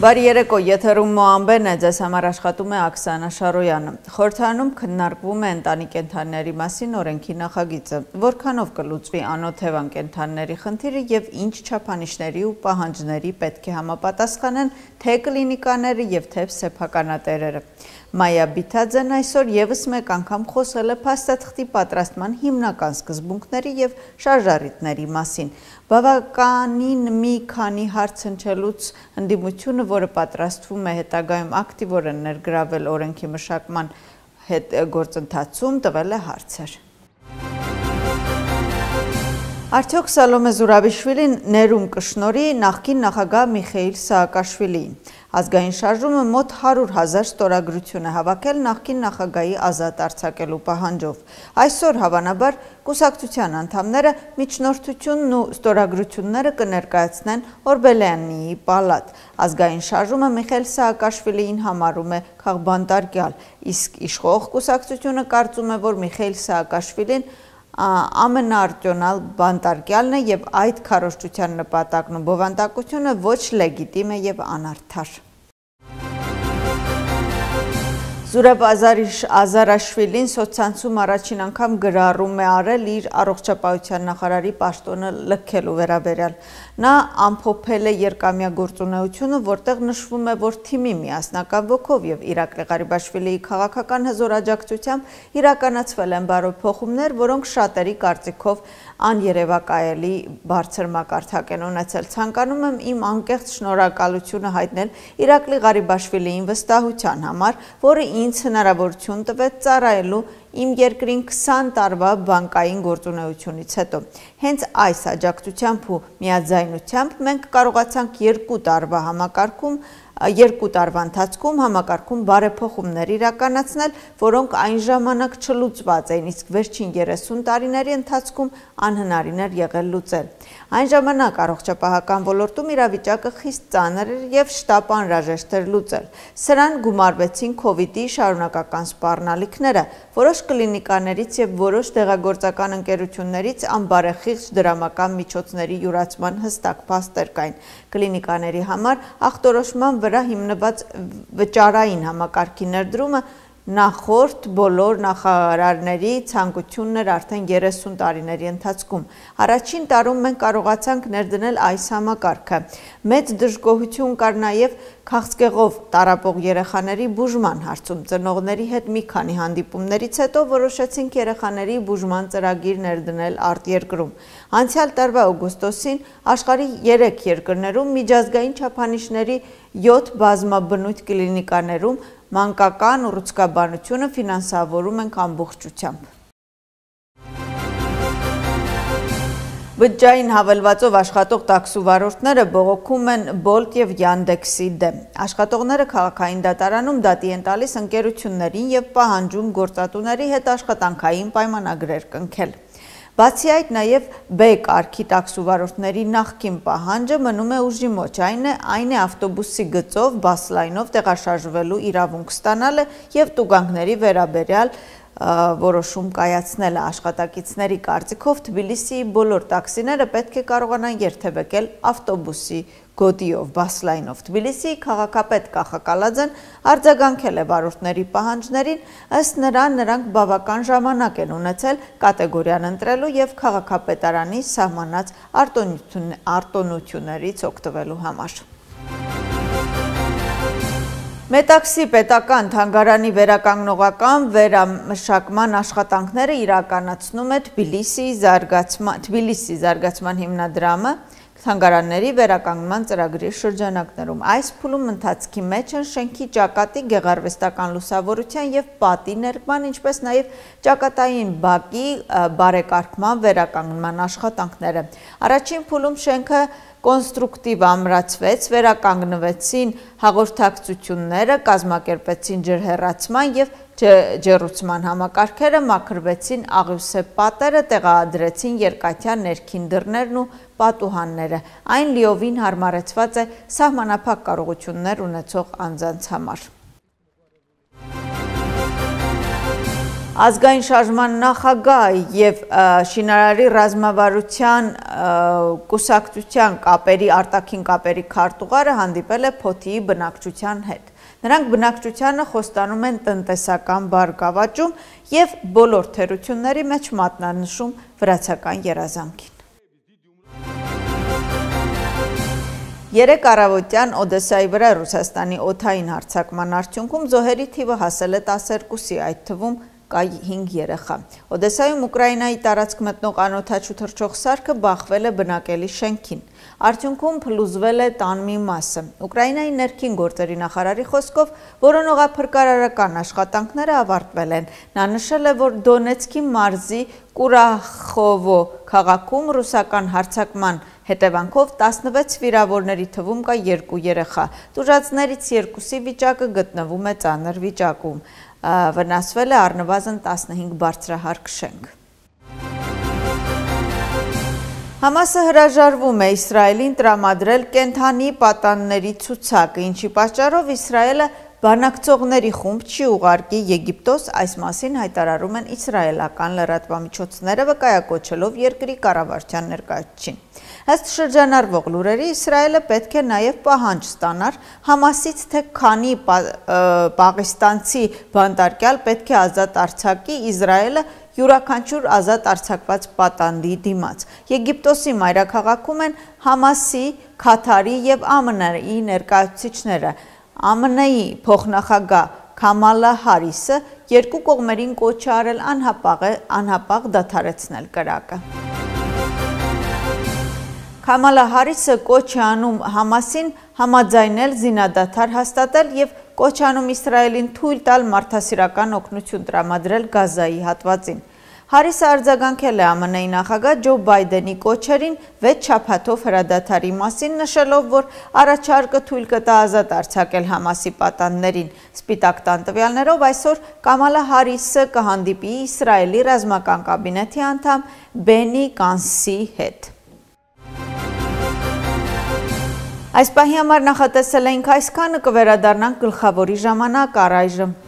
Բարի երեկո, եթերում Մոամբեն է, ձեզ համար աշխատում է Աքսանա Շարոյանը։ Խորհրդանում քննարկվում է ընտանի կենթանների մասին օրենքի նախագիծը, որքանով կլուծվի անօթևան կենթանների խնդիրը եւ ինչ չափանիշների ու պահանջների պետք է համապատասխանեն թե կլինիկաները եւ թե սեփականատերերը։ Մայա Բիթաձեն այսօր եւս մեկ անգամ խոսել է փաստաթղթի պատրաստման հիմնական սկզբունքների եւ շարժառիթների մասին։ Բավականին մի քանի հարց հնչելուց ընդդիմությունը, որը պատրաստվում է հետագայում ակտիվորեն ներգրավել օրենքի մշակման հետ գործընթացում, տվել է հարցեր։ Արդյոք Սալոմե Զուրաբիշվիլին ներում կշնորի նախկին նախագահ Միխեիլ Սաակաշվիլիին։ Ազգային շարժումը մոտ 100 հազար ստորագրություն է հավաքել նախկին նախագահի ազատ արձակելու պահանջով։ Այսօր հավանաբար կուսակցության անդամները միջնորդությունն ու ստորագրությունները կներկայացնեն Օրբելյանիի պալատ։ Ազգային շարժումը Միխել Սաակաշվիլիին համարում է քաղբանտարկյալ, իսկ իշխող կուսակցությունը կարծում է, որ Միխեիլ Սաակաշվիլին ամենաարտյոնալ բանտարկյալն է եւ այդ քարոշչության նպատակն ու բովանդակությունը ոչ լեգիտիմ է եւ անարդար։ Զուրեբ Ազարաշվիլին սոցցանցում առաջին անգամ գրառում է արել իր առողջապահության նախարարի պաշտոնը լքելու վերաբերյալ։ Նա ամփոփել է երկամյա գործունեությունը, որտեղ նշվում է, որ թիմի միասնական ոգով եւ Իրակլի Ղարիբաշվիլիի քաղաքական հզոր աջակցությամբ իրականացվել են բարոյփոխումներ, որոնք շատերի կարծիքով աներևակայելի բարձր մակարդակ են ունեցել։ Ցանկանում եմ իմ անկեղծ շնորհակալությունը հայտնել Իրակլի Ղարիբաշվիլիին վստահության համար, որը ինձ հնարավորություն տվեց ծառայելու իմ երկրին 20 տարվա բանկային գործունեությունից հետո։ Հենց այս աջակցությամբ ու միաձայնությամբ մենք կարողացանք երկու տարվա համակարգում երկու տարվա ընթացքում համակարգում բարեփոխումներ իրականացնել, որոնք այն ժամանակ չլուծված էին, իսկ վերջին 30 տարիների ընթացքում անհնարին էր եղել լուծել։ Այն ժամանակ առողջապահական ոլորտում իրավիճակը խիստ ծանր էր եւ շտապ անհրաժեշտ էր լուծել։ Սրան գումարվեցին իդի շարունակական սպառնալիքները, որոշ կլինիկաներից եւ որոշ դեղագործական ընկերություններից անբարեխիղճ դրամական միջոցների յուրացման հստակ փաստեր կային։ Կլինիկաների համար ախտորոշման վրա հիմնված վճարային համակարգի ներդրումը նախորդ բոլոր նախարարների ցանկությունն էր արդեն 30 տարիների ընթացքում։ Առաջին տարում մենք կարողացանք ներդնել այս համակարգը։ Մեծ դժգոհություն կար նաև քաղցկեղով տարապող երեխաների բուժման հարցում։ Ծնողների հետ մի քանի հանդիպումներից հետո որոշեցինք երեխաների բուժման ծրագիր ներդնել արտերկրում։ Անցյալ տարվա օգոստոսին աշխարհի 3 երկրներում միջազգային չափանիշների 7 բազմաբնույթ կլինիկաներում մանկական ուռուցքաբանությունը ֆինանսավորում ենք ամբողջությամբ։ Բջջային հավելվածով աշխատող տաքսու վարորդները բողոքում են Bolt եւ Yandex-ի դեմ։ Աշխատողները քաղաքային դատարանում դատի են տալիս ընկերություններին եւ պահանջում գործատուների հետ աշխատանքային պայմանագրեր կնքել։ Բացի այդ նաև B կարգի տաքսուվարորդների նախքին պահանջը մնում է ուժի մոչ, այն է, այն է ավտոբուսի գծով, բասլայնով տեղաշարժվելու իրավունք ստանալը եւ տուգանքների վերաբերյալ որոշում կայացնելը աշխատակիցների կարծիքով Թբիլիսիի բոլոր տաքսիները պետք է կարողանան երթևեկել ավտոբուսի գոտիով, բասլայնով։ Թբիլիսիի քաղաքապետ Կախակալաձեն արձագանքել է վարորդների պահանջներին, ըստ նրա նրանք բավական ժամանակ են ունեցել կատեգորիան ընտրելու եւ քաղաքապետարանի սահմանած արտոնություններից օգտվելու համար։ Մետաքսի պետական թանգարանի վերականգնողական վերամշակման աշխատանքները իրականացնում է Թբիլիսի զարգացման հիմնադրամը թանգարանների վերականգնման ծրագրի շրջանակներում։ Այս փուլում ընթացքի մեջ են շենքի ճակատի գեղարվեստական լուսավորության եւ պատի ներկման, ինչպես նաեւ ճակատային բակի բարեկարգման վերականգնման աշխատանքները։ Առաջին փուլում շենքը կոնստրուկտիվ ամրացվեց, վերականգնվեցին հաղորդակցությունները, կազմակերպեցին ջրհեռացման եւ ջերուցման համակարգերը, մաքրվեցին աղյուսե պատերը, տեղադրեցին երկաթյան ներքին դռներն ու պատուհանները։ Այն լիովին հարմարեցված է սահմանափակ կարողություններ ունեցող անձանց համար։ ազգային շարժման նախագահ եւ շինարարի ռազմավարության կուսակցության կապերի արտաքին կապերի քարտուղարը հանդիպել է Փոթիի բնակչության հետ։ Նրանք բնակչությանը խոստանում են տնտեսական բարգավաճում եւ բոլոր թերությունների մեջ մատնանշում վրացական երազանքին։ Երեք առավոտյան Օդեսայի վրա Ռուսաստանի օթային հարցակման արդյունքում զոհերի թիվը հասել է 12-ի, այդ թվում կա 5 երեխա։ Օդեսայում Ուկրաինայի տարածք մտնող անօթաչու թռչող սարքը բախվել է բնակելի շենքին։ Արդյունքում փլուզվել է տան մի մասը։ Ուկրաինայի ներքին գործերի նախարարի խոսքով որոնողափրկարարական աշխատանքները ավարտվել են։ Նա նշել է, որ Դոնեցկի մարզի Կուրախովո քաղաքում ռուսական հարցակման հետևանքով 16 վիրավորների թվում կա 2 երեխա։ Տուժածներից երկուսի վիճակը գտնվում է ծանր վիճակում վնասվել է առնվազն 15 բարձրահարկ շենք։ Համասը հրաժարվում է Իսրայելին տրամադրել կենթանի պատանների ցուցակը, ինչի պատճառով Իսրայելը բանակցողների խումբ չի ուղարկի Եգիպտոս, այս մասին հայտարարում են իսրայելական լրատվամիջոցները վկայակոչելով երկրի կառավարության ներկայացուցին։ Ըստ շրջանառվող լուրերի Իսրայելը պետք է նաև պահանջ ստանար Համասից, թե քանի պաղեստանցի բանտարկյալ պետք է ազատ արձակի Իսրայելը յուրաքանչյուր ազատ արձակված պատանդի դիմաց։ Եգիպտոսի մայրաքաղաքում են Համասի, Քաթարի եւ ԱՄՆ-ի ներկայացուցիչները։ ԱՄՆ-ի փոխնախագահ Քամալա Հարիսը երկու կողմերին կոչ արել անհապաղ անհապաղ դադարեցնել կրակը։ Քամալա Հարիսը կոչ է անում Համասին համաձայնել զինադադար հաստատել եւ կոչ անում Իսրայելին թույլ տալ մարդասիրական օգնություն տրամադրել Գազայի հատվածին։ Հարիսը արձագանքել է ԱՄՆ-ի նախագահ Ջո Բայդենի կոչերին 6 չափաթով հրադադարի մասին նշելով, որ առաջարկը թույլ կտա ազատ արձակել Համասի պատաններին։ Սպիտակ տան տվյալներով այսօր Կամալա Հարիսը կհանդիպի Իսրայելի ռազմական կաբինետի անդամ Բենի Կանսի հետ։ Այս պահի համար նախատեսել էինք այսքանը կվերադառնանք գլխավորի ժամանակ առայժմ։